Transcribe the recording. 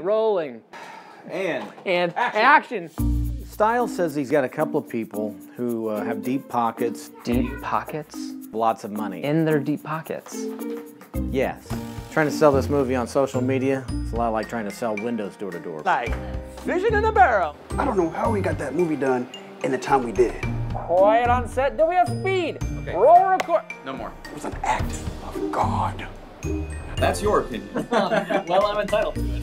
Rolling. Rolling. And And action. Styles says he's got a couple of people who uh, have deep pockets, Deep pockets lots of money. in their deep pockets. yes. Trying to sell this movie on social media, it's a lot like trying to sell windows door to door. Like vision in a barrel. I don't know how we got that movie done in the time we did. Quiet on set. Do we have speed? Roll record. no more. It was an act of God. That's your opinion. well, I'm entitled to it.